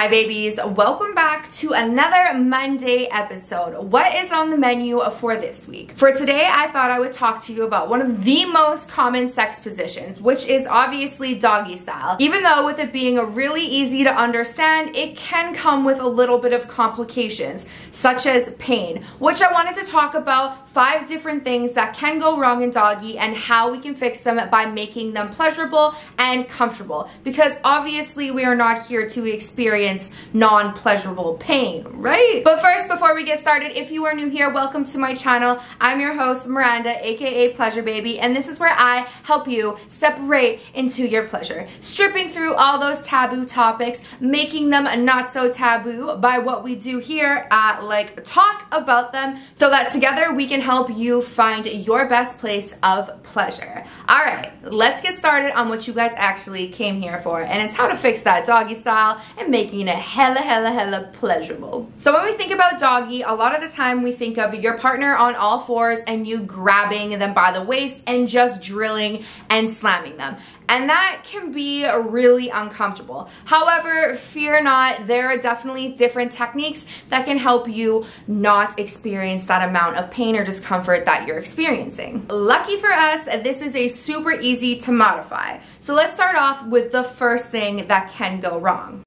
Hi babies, welcome back to another Monday episode. What is on the menu for this week? For today, I thought I would talk to you about one of the most common sex positions, which is obviously doggy style. Even though with it being a really easy to understand, it can come with a little bit of complications, such as pain, which I wanted to talk about five different things that can go wrong in doggy and how we can fix them by making them pleasurable and comfortable. Because obviously we are not here to experience non-pleasurable pain, right? But first, before we get started, if you are new here, welcome to my channel. I'm your host, Miranda, aka Pleasure Bhabie, and this is where I help you separate into your pleasure, stripping through all those taboo topics, making them not so taboo by what we do here at like talk about them so that together we can help you find your best place of pleasure. All right, let's get started on what you guys actually came here for, and it's how to fix that doggy style and make making it hella, hella, hella pleasurable. So when we think about doggy, a lot of the time we think of your partner on all fours and you grabbing them by the waist and just drilling and slamming them and that can be really uncomfortable. However, fear not, there are definitely different techniques that can help you not experience that amount of pain or discomfort that you're experiencing. Lucky for us, this is a super easy to modify. So let's start off with the first thing that can go wrong.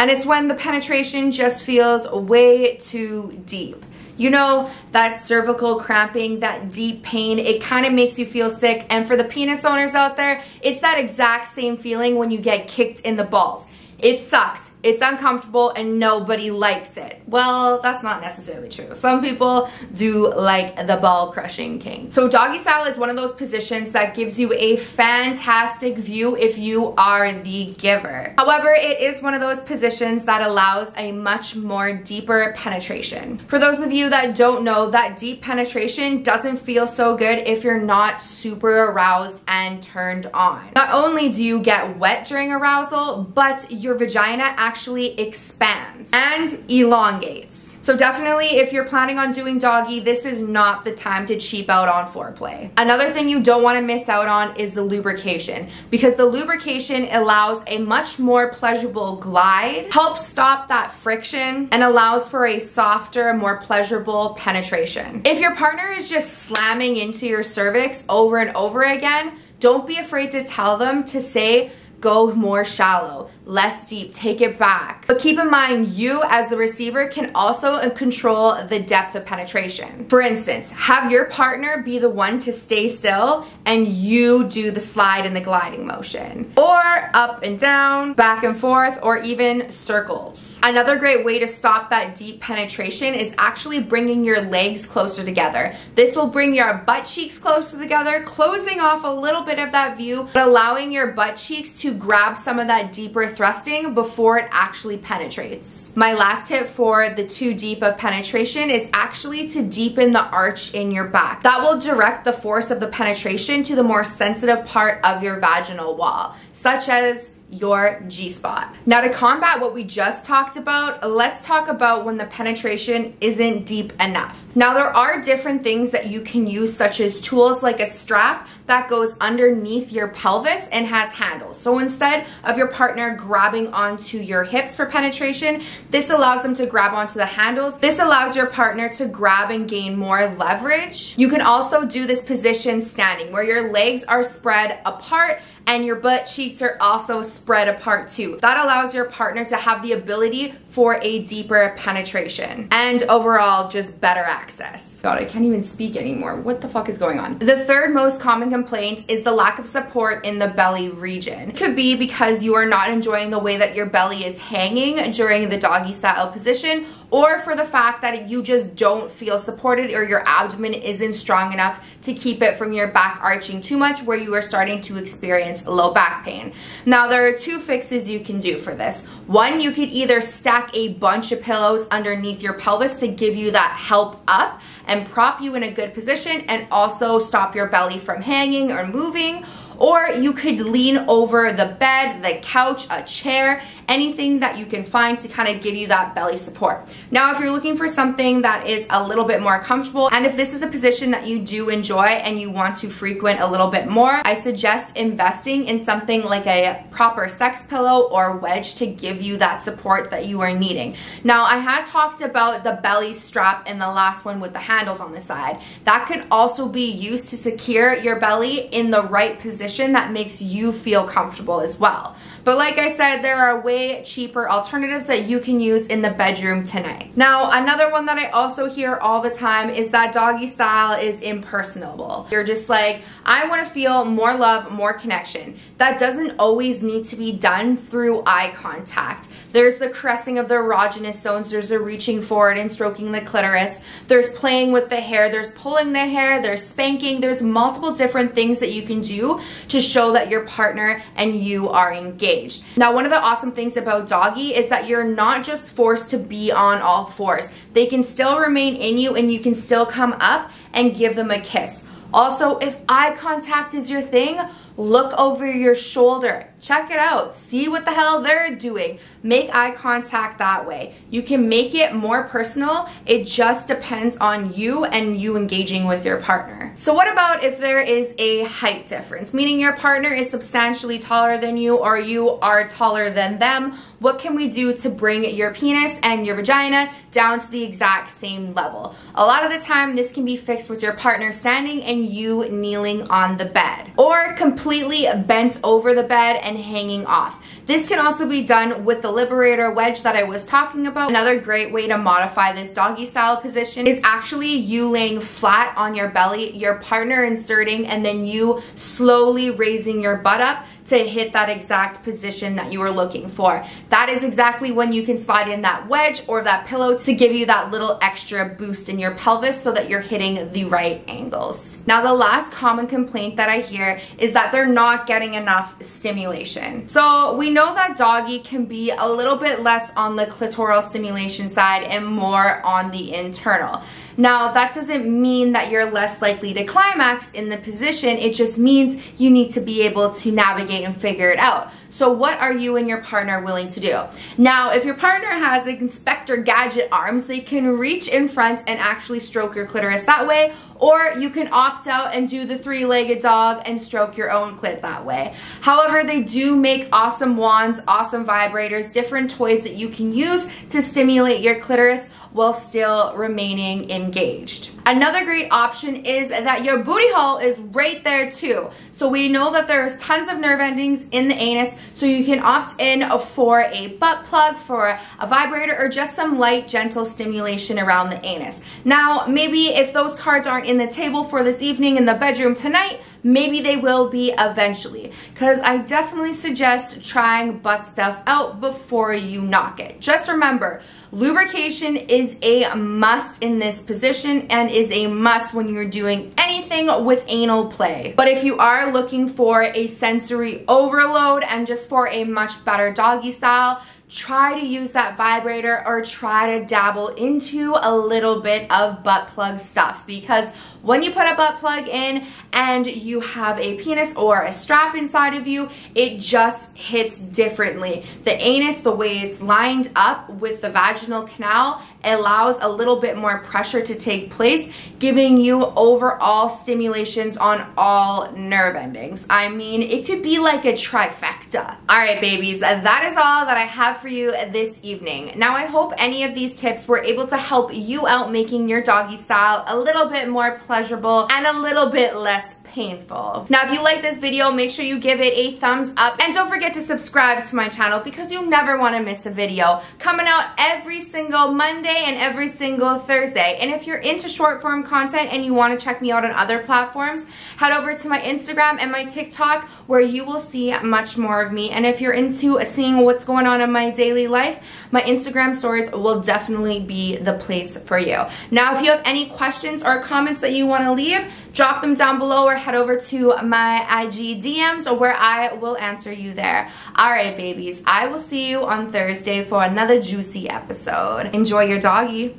And it's when the penetration just feels way too deep. You know, that cervical cramping, that deep pain, it kind of makes you feel sick. And for the penis owners out there, it's that exact same feeling when you get kicked in the balls. It sucks it's uncomfortable and nobody likes it. Well, that's not necessarily true. Some people do like the ball crushing king. So doggy style is one of those positions that gives you a fantastic view if you are the giver. However, it is one of those positions that allows a much more deeper penetration. For those of you that don't know, that deep penetration doesn't feel so good if you're not super aroused and turned on. Not only do you get wet during arousal, but your vagina actually expands and elongates. So definitely if you're planning on doing doggy, this is not the time to cheap out on foreplay. Another thing you don't wanna miss out on is the lubrication because the lubrication allows a much more pleasurable glide, helps stop that friction, and allows for a softer, more pleasurable penetration. If your partner is just slamming into your cervix over and over again, don't be afraid to tell them to say, go more shallow, less deep, take it back. But keep in mind, you as the receiver can also control the depth of penetration. For instance, have your partner be the one to stay still and you do the slide and the gliding motion. Or up and down, back and forth, or even circles. Another great way to stop that deep penetration is actually bringing your legs closer together. This will bring your butt cheeks closer together, closing off a little bit of that view, but allowing your butt cheeks to grab some of that deeper thrusting before it actually penetrates. My last tip for the too deep of penetration is actually to deepen the arch in your back. That will direct the force of the penetration to the more sensitive part of your vaginal wall, such as your G-spot. Now to combat what we just talked about, let's talk about when the penetration isn't deep enough. Now there are different things that you can use such as tools like a strap that goes underneath your pelvis and has handles. So instead of your partner grabbing onto your hips for penetration, this allows them to grab onto the handles. This allows your partner to grab and gain more leverage. You can also do this position standing where your legs are spread apart and your butt cheeks are also spread apart too. That allows your partner to have the ability for a deeper penetration and overall just better access. God, I can't even speak anymore. What the fuck is going on? The third most common complaint is the lack of support in the belly region. It could be because you are not enjoying the way that your belly is hanging during the doggy style position or for the fact that you just don't feel supported or your abdomen isn't strong enough to keep it from your back arching too much where you are starting to experience low back pain. Now there are two fixes you can do for this. One, you could either stack a bunch of pillows underneath your pelvis to give you that help up and prop you in a good position and also stop your belly from hanging or moving or you could lean over the bed, the couch, a chair, anything that you can find to kind of give you that belly support. Now, if you're looking for something that is a little bit more comfortable, and if this is a position that you do enjoy and you want to frequent a little bit more, I suggest investing in something like a proper sex pillow or wedge to give you that support that you are needing. Now, I had talked about the belly strap in the last one with the handles on the side. That could also be used to secure your belly in the right position that makes you feel comfortable as well. But like I said, there are way cheaper alternatives that you can use in the bedroom tonight. Now, another one that I also hear all the time is that doggy style is impersonable. You're just like, I wanna feel more love, more connection. That doesn't always need to be done through eye contact. There's the caressing of the erogenous zones, there's the reaching forward and stroking the clitoris, there's playing with the hair, there's pulling the hair, there's spanking, there's multiple different things that you can do to show that your partner and you are engaged. Now, one of the awesome things about doggy is that you're not just forced to be on all fours. They can still remain in you and you can still come up and give them a kiss. Also, if eye contact is your thing, look over your shoulder. Check it out. See what the hell they're doing. Make eye contact that way. You can make it more personal. It just depends on you and you engaging with your partner. So what about if there is a height difference, meaning your partner is substantially taller than you or you are taller than them? What can we do to bring your penis and your vagina down to the exact same level? A lot of the time, this can be fixed with your partner standing and you kneeling on the bed or completely bent over the bed and hanging off. This can also be done with the Liberator wedge that I was talking about. Another great way to modify this doggy style position is actually you laying flat on your belly, your partner inserting, and then you slowly raising your butt up to hit that exact position that you were looking for. That is exactly when you can slide in that wedge or that pillow to give you that little extra boost in your pelvis so that you're hitting the right angles. Now the last common complaint that I hear is that they're not getting enough stimulation. So we know that doggy can be a little bit less on the clitoral stimulation side and more on the internal. Now, that doesn't mean that you're less likely to climax in the position. It just means you need to be able to navigate and figure it out. So what are you and your partner willing to do? Now, if your partner has Inspector Gadget arms, they can reach in front and actually stroke your clitoris that way, or you can opt out and do the three-legged dog and stroke your own clit that way. However, they do make awesome wands, awesome vibrators, different toys that you can use to stimulate your clitoris while still remaining engaged. Another great option is that your booty hole is right there too. So we know that there's tons of nerve endings in the anus so you can opt in for a butt plug, for a vibrator, or just some light, gentle stimulation around the anus. Now, maybe if those cards aren't in the table for this evening in the bedroom tonight, maybe they will be eventually. Because I definitely suggest trying butt stuff out before you knock it. Just remember, lubrication is a must in this position and is a must when you're doing anything with anal play. But if you are looking for a sensory overload and just for a much better doggy style, try to use that vibrator or try to dabble into a little bit of butt plug stuff because when you put a butt plug in and you have a penis or a strap inside of you, it just hits differently. The anus, the way it's lined up with the vaginal canal, allows a little bit more pressure to take place, giving you overall stimulations on all nerve endings. I mean, it could be like a trifecta. All right, babies, that is all that I for you this evening. Now, I hope any of these tips were able to help you out making your doggy style a little bit more pleasurable and a little bit less painful. Now, if you like this video, make sure you give it a thumbs up and don't forget to subscribe to my channel because you never want to miss a video. Coming out every single Monday and every single Thursday. And if you're into short form content and you want to check me out on other platforms, head over to my Instagram and my TikTok where you will see much more of me. And if you're into seeing what's going on in my daily life, my Instagram stories will definitely be the place for you. Now, if you have any questions or comments that you want to leave, drop them down below or head over to my IG DMs where I will answer you there. All right, babies, I will see you on Thursday for another juicy episode. Enjoy your doggy.